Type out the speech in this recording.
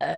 Uh,